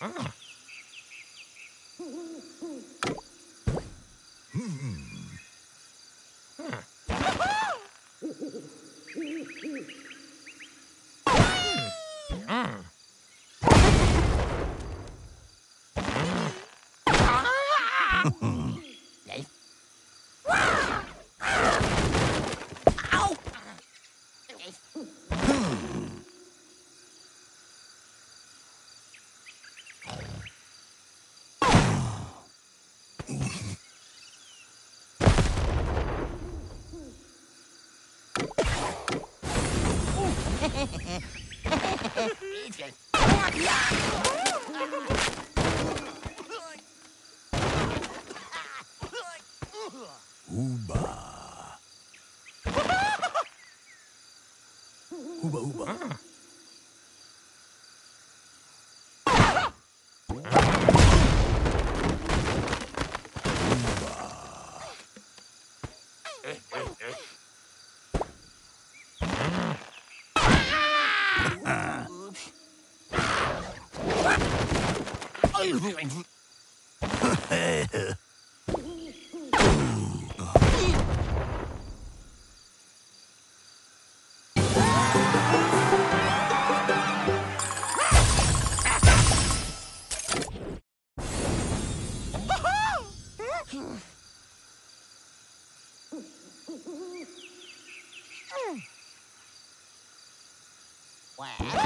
Ah. Yeah! Wow.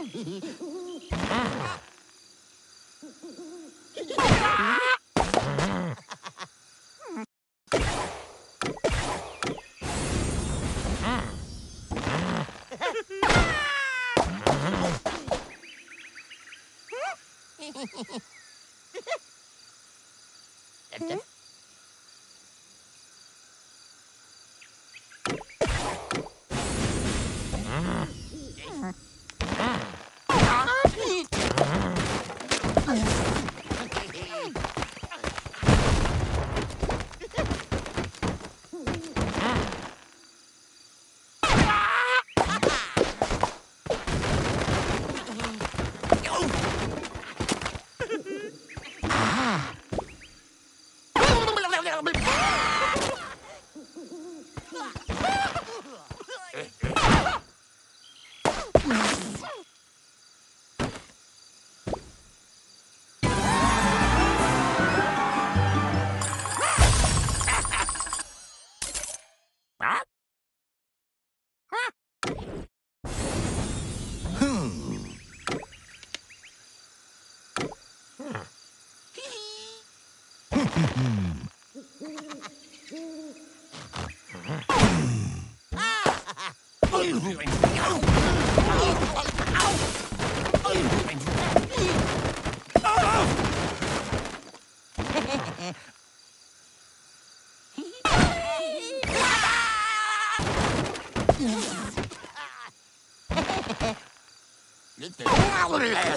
ah. tell me. Hmm. hmm.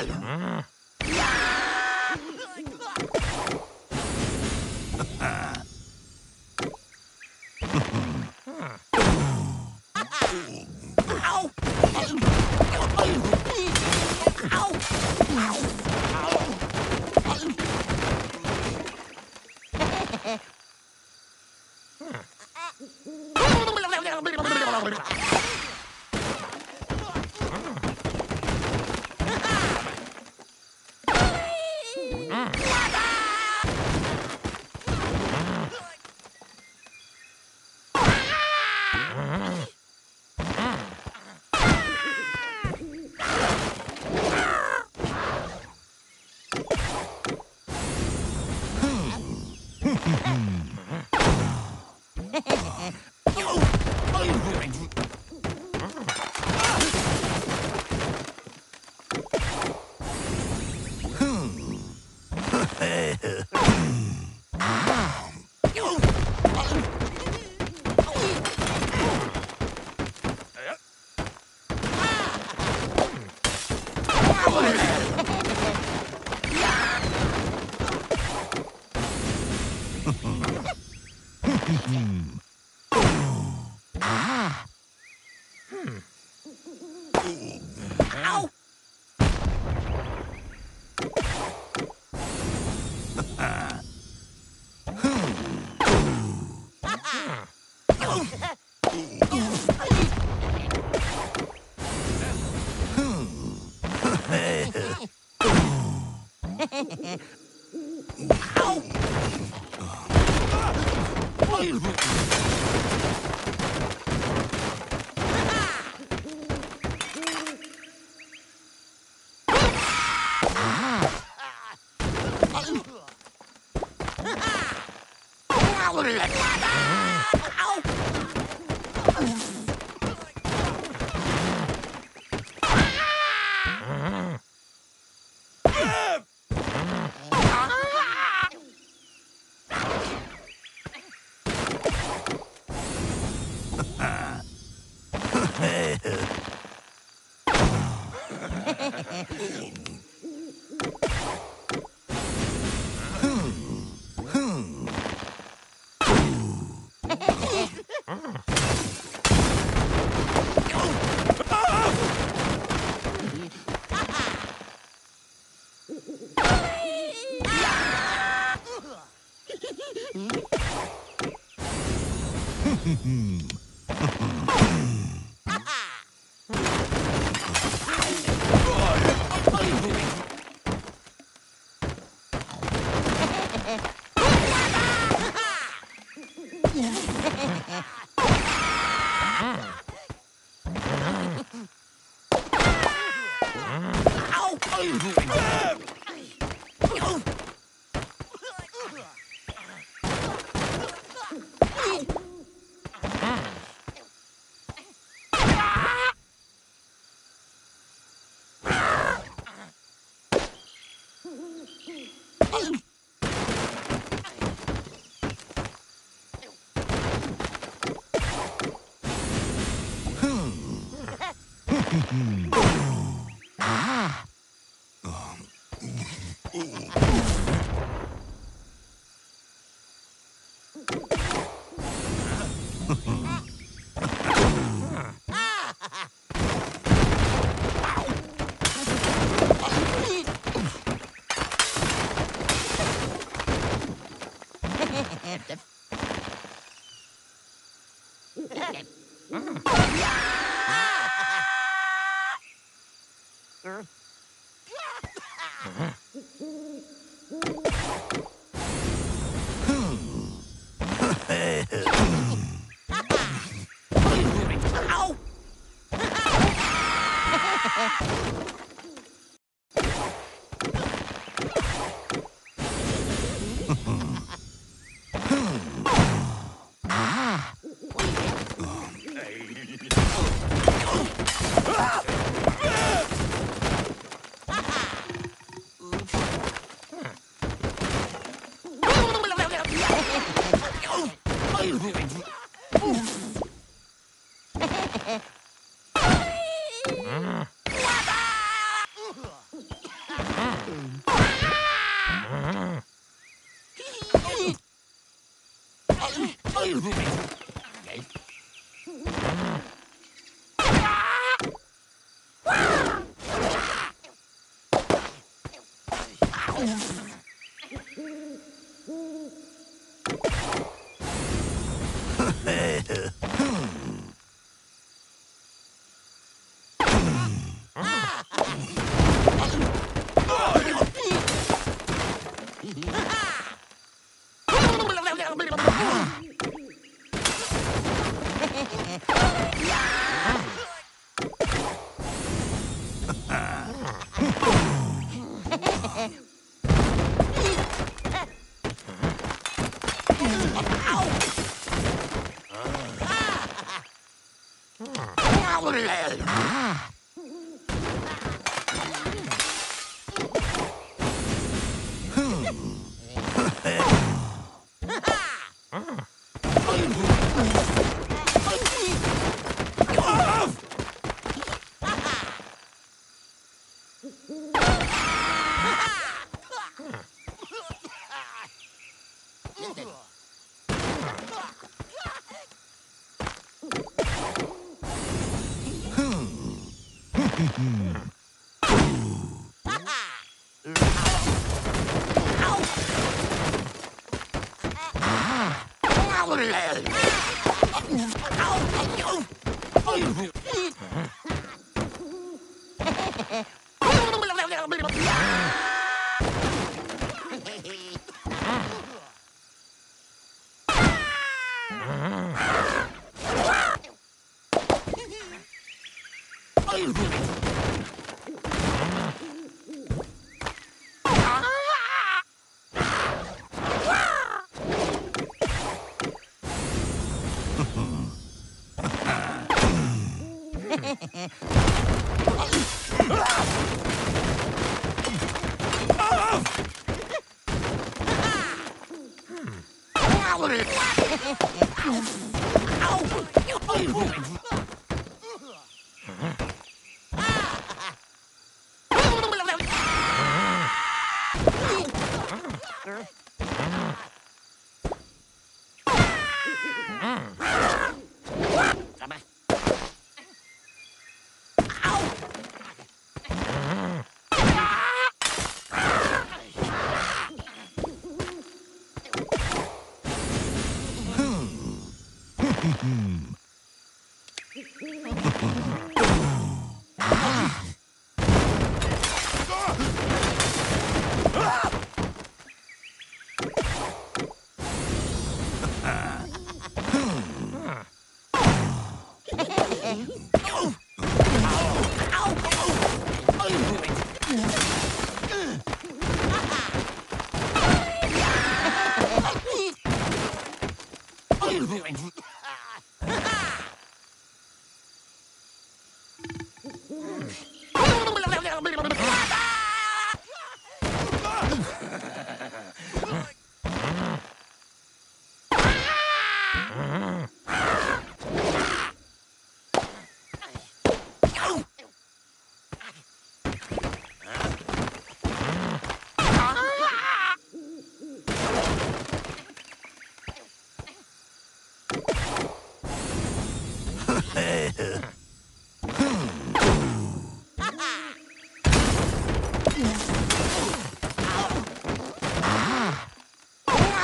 Mm. Oh! Mm-hmm. ah. Listen. Yeah! Ow! Okay.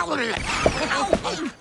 我来了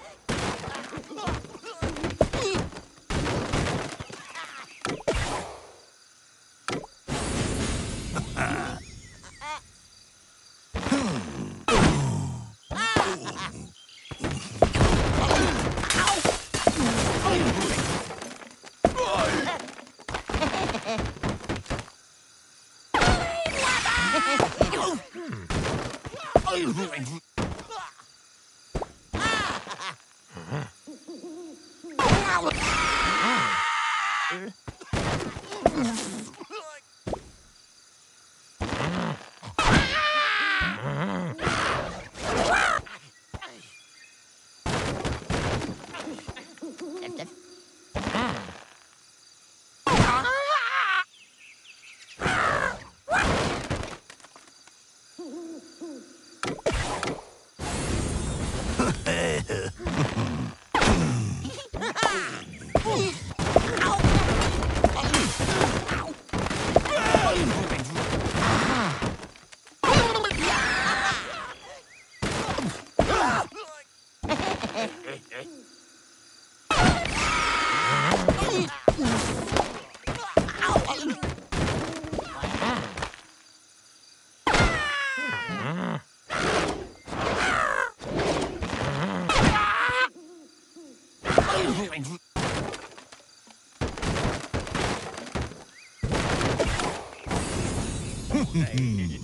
name. Mm-hmm.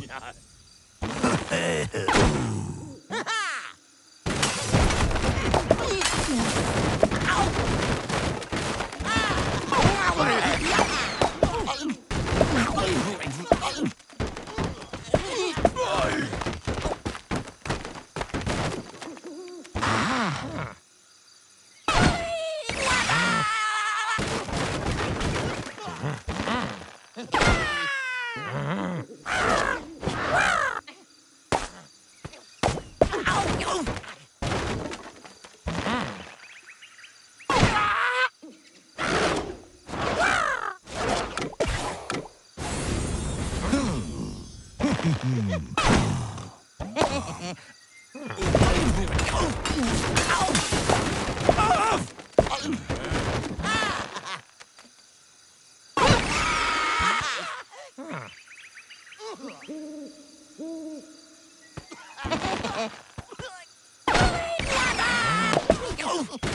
Oh!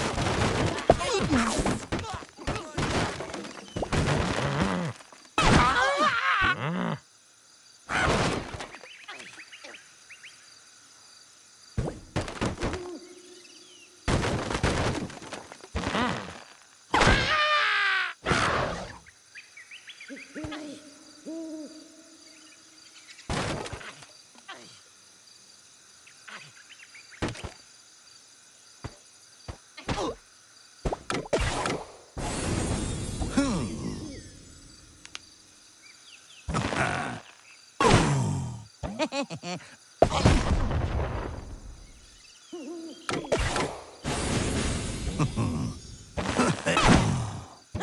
Ha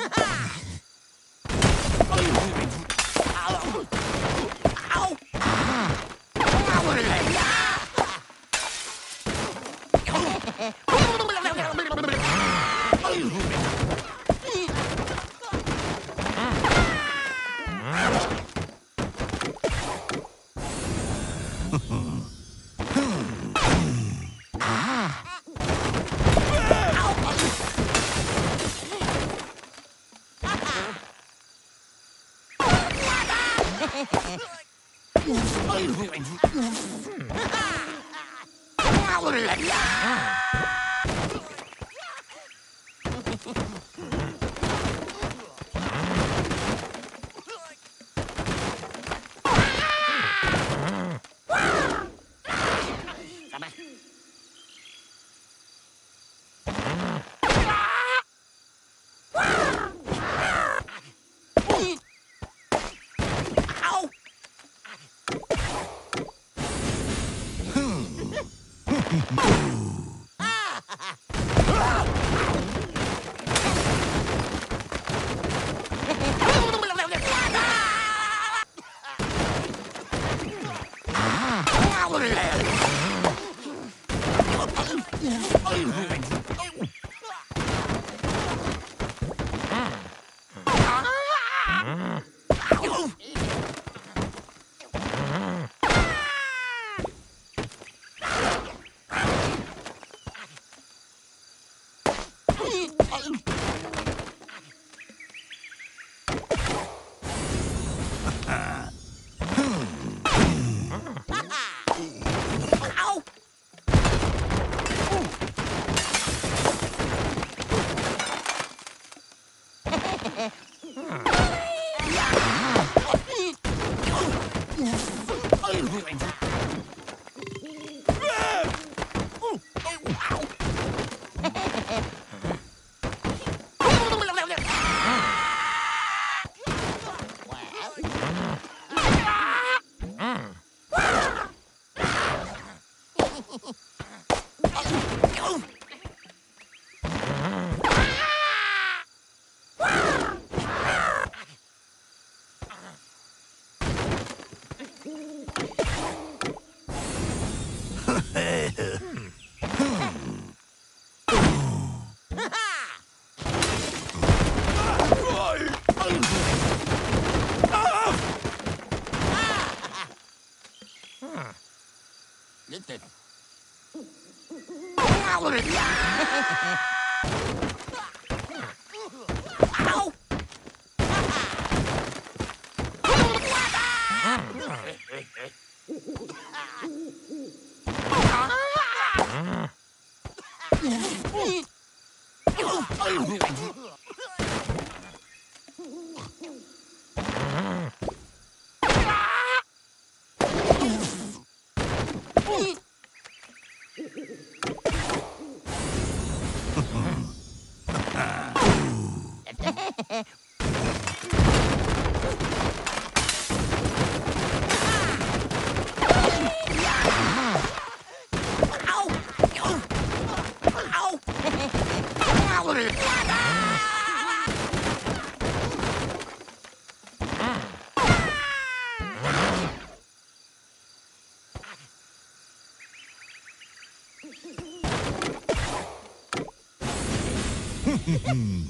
ha! Mm.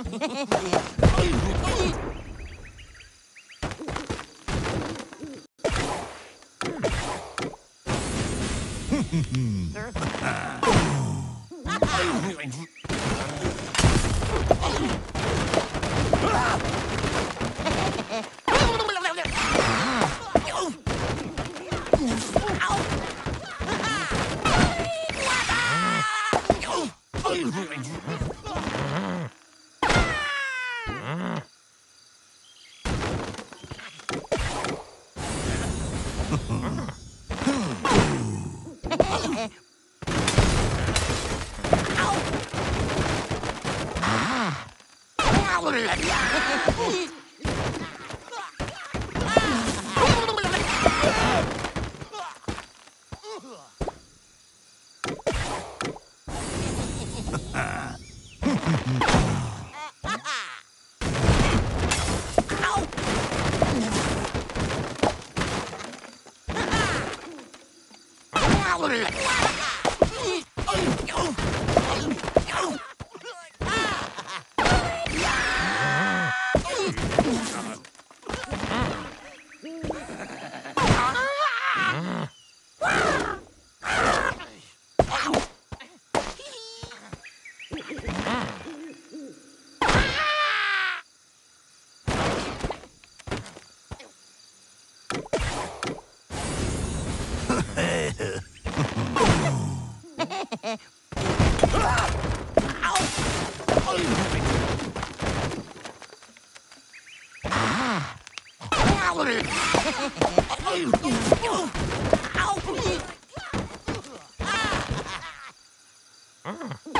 Hmm. Ah.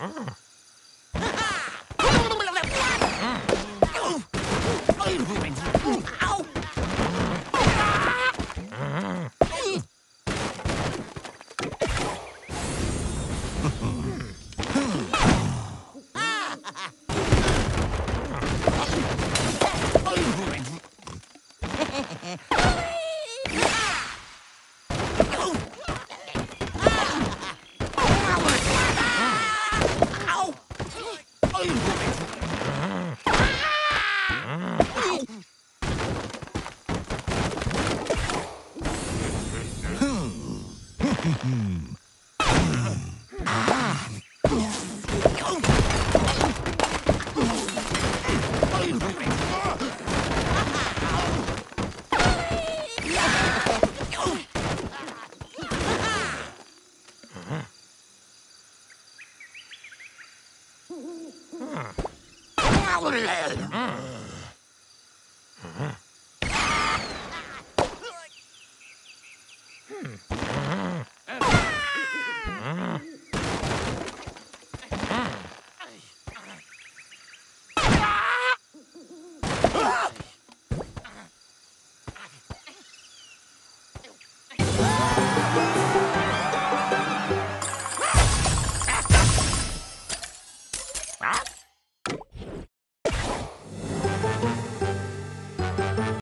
Hmm.